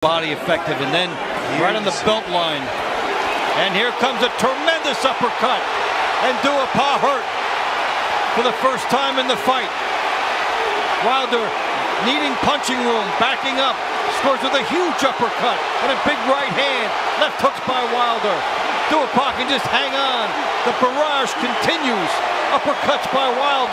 body effective and then right on the belt line. And here comes a tremendous uppercut. And Duhaupas hurt for the first time in the fight. Wilder needing punching room, backing up, scores with a huge uppercut and a big right hand. Left hooks by Wilder. Duhaupas can just hang on. The barrage continues. Uppercuts by Wilder.